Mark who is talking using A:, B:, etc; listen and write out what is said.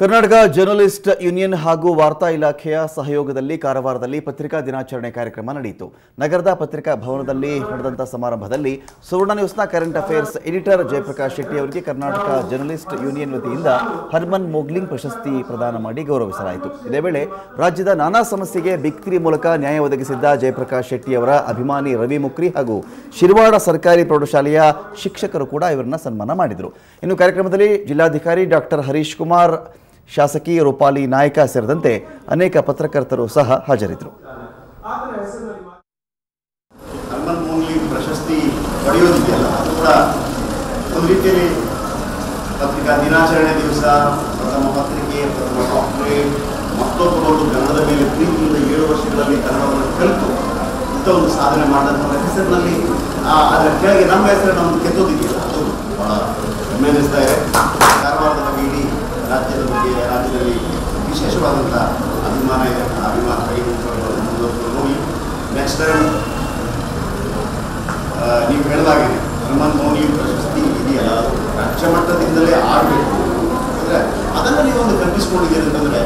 A: Karnataka journalist union ಹಾಗೂ ವಾರ್ತಾ ಇಲಾಖೆಯ ಸಹಯೋಗದಲ್ಲಿ ಕಾರವಾರದಲ್ಲಿ ಪತ್ರಿಕಾ ದಿನಾಚರಣೆ ಕಾರ್ಯಕ್ರಮ ನಡೆಯಿತು. ನಗರದ ಪತ್ರಿಕಾ ಭವನದಲ್ಲಿ ನಡೆದಂಥ ಸಮಾರಂಭದಲ್ಲಿ Suvarna ನ್ಯೂಸ್ನ current affairs editor Jayaprakash Shetty ಅವರಿಗೆ ಕರ್ನಾಟಕ ಜರ್ನಲಿಸ್ಟ್ ಯೂನಿಯನ್ ವತಿಯಿಂದ ಹರ್ಮನ್ ಮೋಗ್ಲಿಂಗ್ ಪ್ರಶಸ್ತಿ ಪ್ರದಾನ ಮಾಡಿ ಗೌರವಿಸಲಾಯಿತು. ಇದೇ ವೇಳೆ ರಾಜ್ಯದ ನಾನಾ ಸಮಸ್ಯೆಗೆ ಬಿಕ್ರಿ ಮೂಲಕ ನ್ಯಾಯ ಒದಗಿಸಿದ್ದ ಜಯಪ್ರಕಾಶ್ ಶೆಟ್ಟಿ ಅವರ ಅಭಿಮಾನಿ ರವಿ ಮುಕ್ರಿ ಹಾಗೂ ಶಿರವಾಡ ಸರ್ಕಾರಿ ಪ್ರೌಢಶಾಲೆಯ ಶಿಕ್ಷಕರು ಕೂಡ ಇವರನ್ನ ಸನ್ಮಾನ ಮಾಡಿದರು. ಇನ್ನು ಕಾರ್ಯಕ್ರಮದಲ್ಲಿ ಜಿಲ್ಲಾಧಿಕಾರಿ ಡಾಕ್ಟರ್ ಹರೀಶ್ ಕುಮಾರ್ ಶಾಸಕಿ ರೂಪಾಲಿ ನಾಯಕ ಸೇರಿದಂತೆ ಅನೇಕ ಪತ್ರಕರ್ತರು ಸಹ ಹಾಜರಿದ್ದರು.
B: ಪತ್ರಿಕಾ ದಿನಾಚರಣೆ ದಿವಸ, ಪ್ರಥಮ ಪತ್ರಿಕೆ, ಪ್ರಥಮ ಕನ್ನಡದ ಮೇಲೆ ಪ್ರೀತಿಯಿಂದ ಏಳು ಒಂದು ಸಾಧನೆ ಮಾಡಿದಂಥ ಹೆಸರಿನಲ್ಲಿ ಅದರ ಕೆಳಗೆ ನಮ್ಮ ಹೆಸರು ನಮ್ಗೆ ಕೆತ್ತೋದಿದೆಯಲ್ಲ, ಅದು ಬಹಳ ಹೆಮ್ಮೆ ಇದೆ ವಿಶೇಷವಾದಂಥ ಅಭಿಮಾನ ಅಭಿಮಾನ ಕೈ ನೋಡಿ ನೆಕ್ಸ್ಟ್ ಟೈಮ್ ನೀವು ಹೇಳಿದಾಗೆ ಹನುಮಾನ್ ಮೌನಿ ಪ್ರಶಸ್ತಿ ಇದೆಯಲ್ಲ ರಾಜ್ಯ ಮಟ್ಟದಿಂದಲೇ ಆಡಬೇಕು ಅಂದರೆ ಅದನ್ನು ನೀವೊಂದು ಕಲ್ಪಿಸ್ಕೊಂಡಿದ್ದೀರಿ ಅಂತಂದರೆ